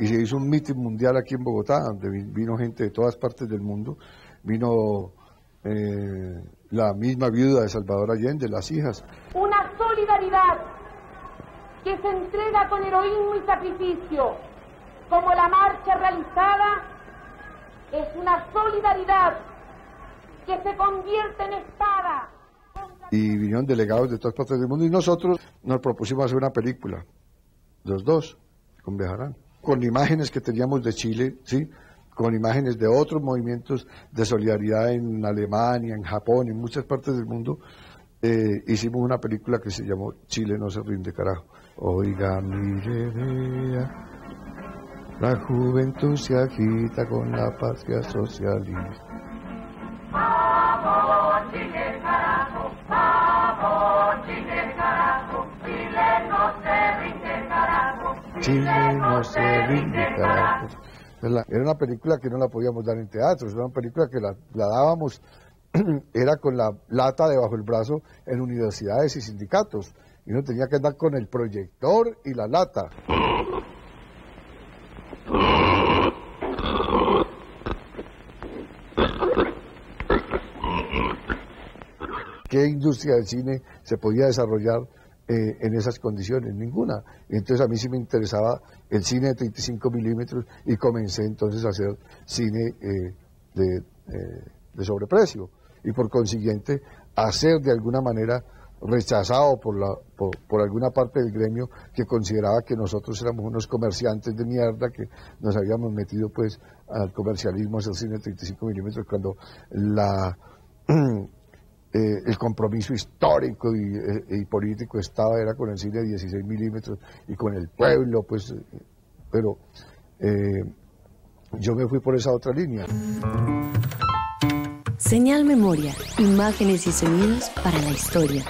y se hizo un mitin mundial aquí en Bogotá, donde vino gente de todas partes del mundo, vino eh, la misma viuda de Salvador Allende, las hijas. Una solidaridad que se entrega con heroísmo y sacrificio, como la marcha realizada, es una solidaridad que se convierte en espada. Y vinieron delegados de todas partes del mundo y nosotros nos propusimos hacer una película, los dos, con Bejarán, con imágenes que teníamos de Chile, ¿sí? con imágenes de otros movimientos de solidaridad en Alemania, en Japón, en muchas partes del mundo, eh, hicimos una película que se llamó Chile no se rinde carajo. Oiga, mire, vea, la juventud se agita con la patria socialista. Chile no se. Era una película que no la podíamos dar en teatros, era una película que la, la dábamos, era con la lata debajo del brazo en universidades y sindicatos. Y uno tenía que andar con el proyector y la lata. ¿Qué industria del cine se podía desarrollar eh, en esas condiciones? Ninguna. Entonces a mí sí me interesaba el cine de 35 milímetros y comencé entonces a hacer cine eh, de, eh, de sobreprecio. Y por consiguiente, hacer de alguna manera rechazado por, la, por, alguna parte del gremio que consideraba que nosotros éramos unos comerciantes de mierda, que nos habíamos metido pues al comercialismo, hacer cine de 35 milímetros, cuando la Eh, el compromiso histórico eh, y, político estaba era con el cine de 16 milímetros y con el pueblo, pues, eh, pero yo me fui por esa otra línea. Señal Memoria, imágenes y sonidos para la historia.